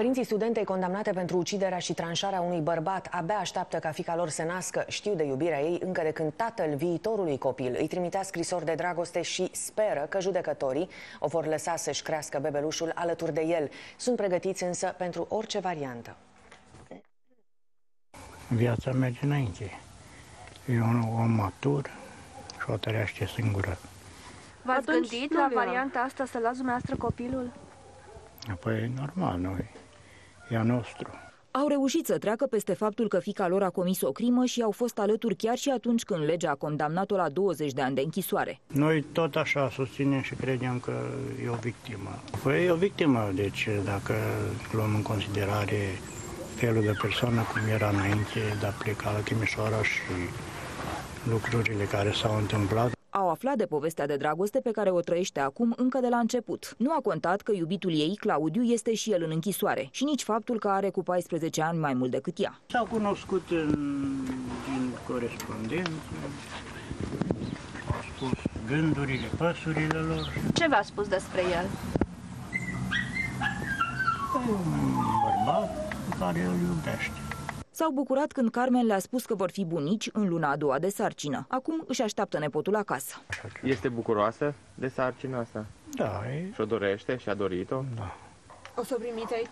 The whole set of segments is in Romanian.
Părinții studentei condamnate pentru uciderea și tranșarea unui bărbat abia așteaptă ca fica lor să nască. Știu de iubirea ei încă de când tatăl viitorului copil îi trimitea scrisori de dragoste și speră că judecătorii o vor lăsa să-și crească bebelușul alături de el. Sunt pregătiți însă pentru orice variantă. Viața merge înainte. E un om matur și o tărește singură. V-ați Atunci gândit nu la era. varianta asta să luați dumneavoastră copilul? Apoi e normal, noi. E a nostru. Au reușit să treacă peste faptul că fica lor a comis o crimă și au fost alături chiar și atunci când legea a condamnat-o la 20 de ani de închisoare. Noi tot așa susținem și credem că e o victimă. Păi e o victimă, deci dacă luăm în considerare felul de persoană cum era înainte de a pleca la Timișoara și lucrurile care s-au întâmplat, Au aflat de povestea de dragoste pe care o trăiește acum încă de la început. Nu a contat că iubitul ei, Claudiu, este și el în închisoare și nici faptul că are cu 14 ani mai mult decât ea. S-au cunoscut în, din corespondență, au spus gândurile, păsurile lor. Ce v-a spus despre el? E un bărbat pe care îl iubește. S-au bucurat când Carmen le-a spus că vor fi bunici în luna a doua de sarcină. Acum își așteaptă nepotul acasă. Este bucuroasă de sarcina asta? Da, e Și-o dorește și a dorit-o? da, O să o primiți aici?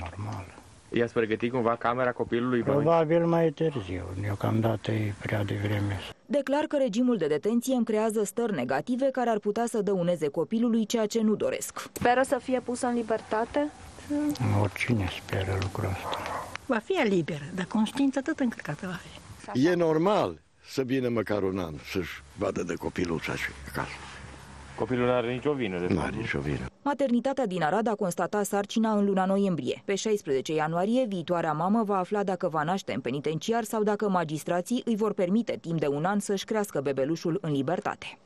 normal. I-ați pregătit cumva camera copilului? voi? Probabil mai târziu, deocamdată e prea devreme. Declar că regimul de detenție îmi creează stări negative care ar putea să dăuneze copilului ceea ce nu doresc. Speră să fie pusă în libertate? Oricine speră lucrul ăsta. Va fi ea liberă, dar conștiința tot încărcată va fi. E normal să vină măcar un an să-și vadă de copilul și așa acasă. Copilul nu are nicio vină de Nu fapt. are nicio vină. Maternitatea din Arad a constatat sarcina în luna noiembrie. Pe 16 ianuarie, viitoarea mamă va afla dacă va naște în penitenciar sau dacă magistrații îi vor permite timp de un an să-și crească bebelușul în libertate.